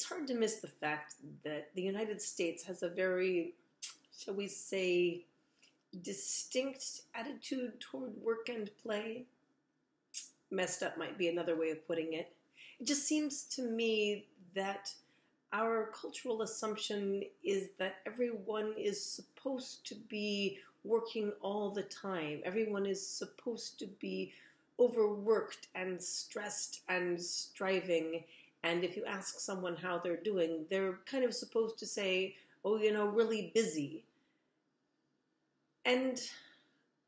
it's hard to miss the fact that the United States has a very, shall we say, distinct attitude toward work and play. Messed up might be another way of putting it. It just seems to me that our cultural assumption is that everyone is supposed to be working all the time. Everyone is supposed to be overworked and stressed and striving. And if you ask someone how they're doing, they're kind of supposed to say, oh, you know, really busy. And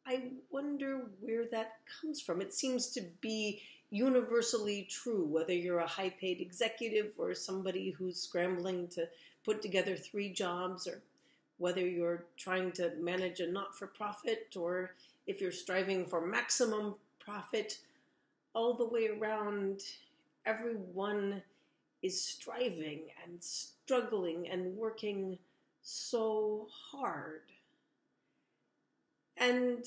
I wonder where that comes from. It seems to be universally true, whether you're a high paid executive or somebody who's scrambling to put together three jobs, or whether you're trying to manage a not for profit, or if you're striving for maximum profit, all the way around, everyone is striving and struggling and working so hard. And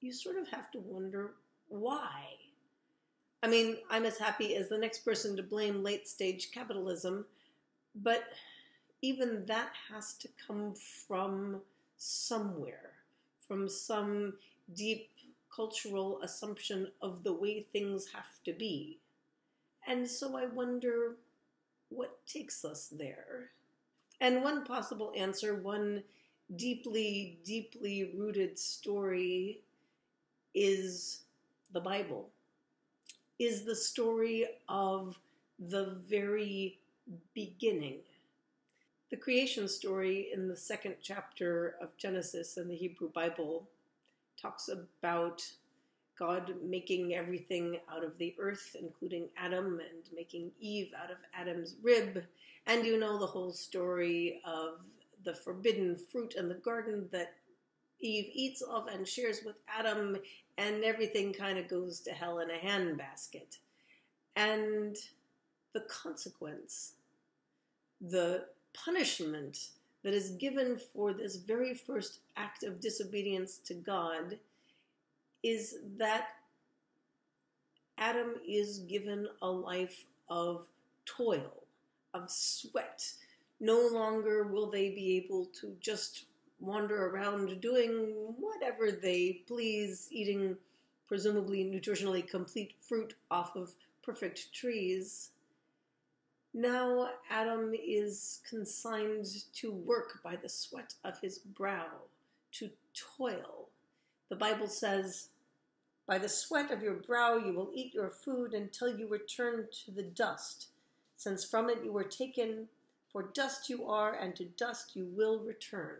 you sort of have to wonder why. I mean, I'm as happy as the next person to blame late stage capitalism, but even that has to come from somewhere, from some deep cultural assumption of the way things have to be. And so I wonder what takes us there. And one possible answer, one deeply, deeply rooted story is the Bible, is the story of the very beginning. The creation story in the second chapter of Genesis in the Hebrew Bible talks about God making everything out of the earth, including Adam, and making Eve out of Adam's rib. And you know the whole story of the forbidden fruit in the garden that Eve eats of and shares with Adam, and everything kind of goes to hell in a handbasket. And the consequence, the punishment that is given for this very first act of disobedience to God is that Adam is given a life of toil, of sweat, no longer will they be able to just wander around doing whatever they please, eating presumably nutritionally complete fruit off of perfect trees. Now Adam is consigned to work by the sweat of his brow, to toil. The Bible says, By the sweat of your brow you will eat your food until you return to the dust, since from it you were taken for dust you are, and to dust you will return.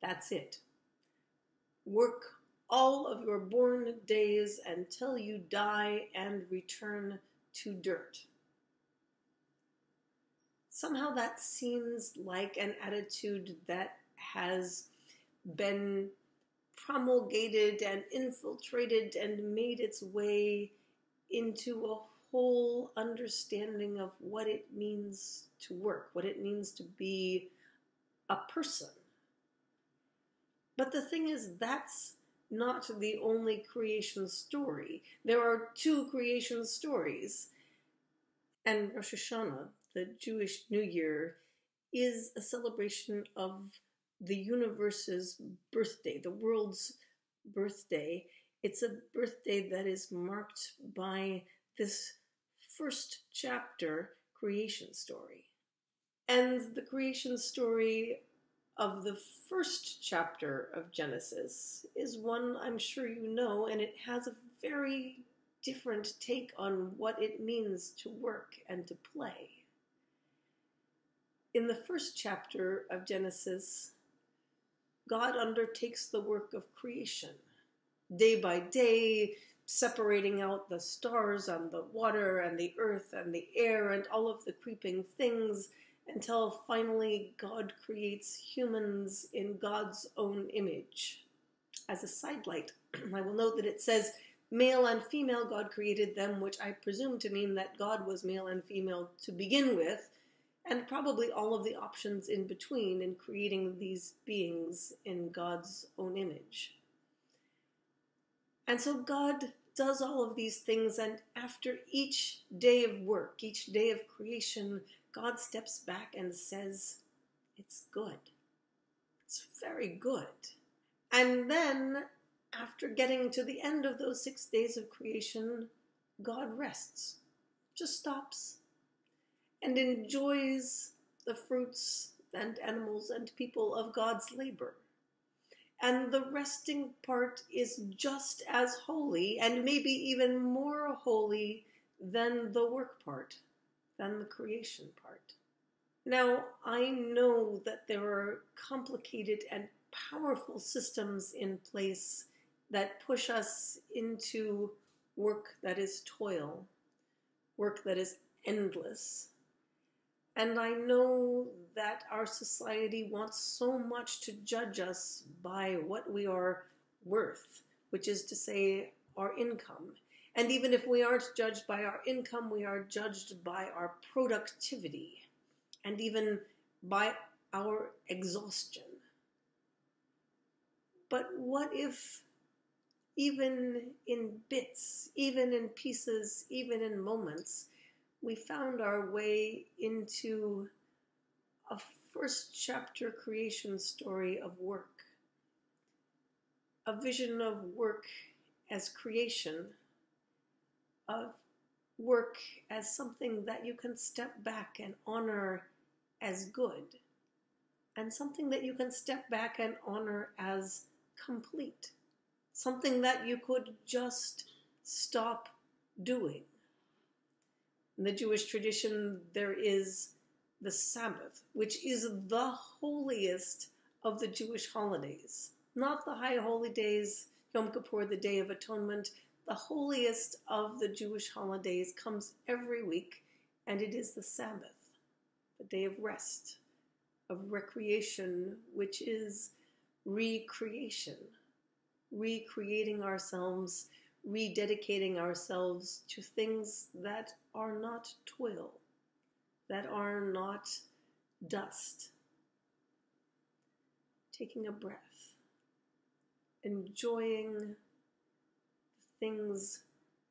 That's it. Work all of your born days until you die and return to dirt. Somehow that seems like an attitude that has been promulgated and infiltrated and made its way into a whole understanding of what it means to work, what it means to be a person. But the thing is, that's not the only creation story. There are two creation stories. And Rosh Hashanah, the Jewish New Year, is a celebration of the universe's birthday, the world's birthday. It's a birthday that is marked by this first chapter creation story. And the creation story of the first chapter of Genesis is one I'm sure you know, and it has a very different take on what it means to work and to play. In the first chapter of Genesis, God undertakes the work of creation. Day by day, separating out the stars and the water and the earth and the air and all of the creeping things until finally God creates humans in God's own image. As a sidelight, I will note that it says, male and female God created them, which I presume to mean that God was male and female to begin with, and probably all of the options in between in creating these beings in God's own image. And so God does all of these things, and after each day of work, each day of creation, God steps back and says, It's good. It's very good. And then, after getting to the end of those six days of creation, God rests, just stops, and enjoys the fruits and animals and people of God's labor. And the resting part is just as holy and maybe even more holy than the work part, than the creation part. Now, I know that there are complicated and powerful systems in place that push us into work that is toil, work that is endless, and I know that our society wants so much to judge us by what we are worth, which is to say, our income. And even if we aren't judged by our income, we are judged by our productivity and even by our exhaustion. But what if, even in bits, even in pieces, even in moments, we found our way into a first chapter creation story of work, a vision of work as creation, of work as something that you can step back and honor as good, and something that you can step back and honor as complete, something that you could just stop doing. In the Jewish tradition, there is the Sabbath, which is the holiest of the Jewish holidays. Not the high holy days, Yom Kippur, the Day of Atonement. The holiest of the Jewish holidays comes every week, and it is the Sabbath, the day of rest, of recreation, which is recreation, recreating ourselves rededicating ourselves to things that are not toil, that are not dust. Taking a breath, enjoying things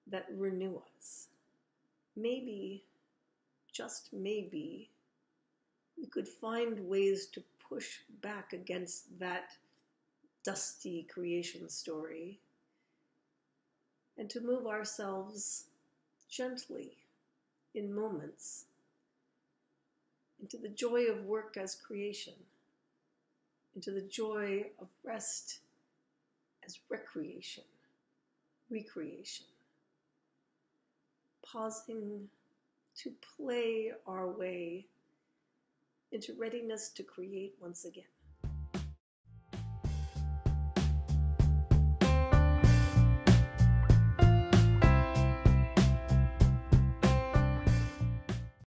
that renew us. Maybe, just maybe, we could find ways to push back against that dusty creation story and to move ourselves gently in moments into the joy of work as creation, into the joy of rest as recreation, recreation, pausing to play our way into readiness to create once again.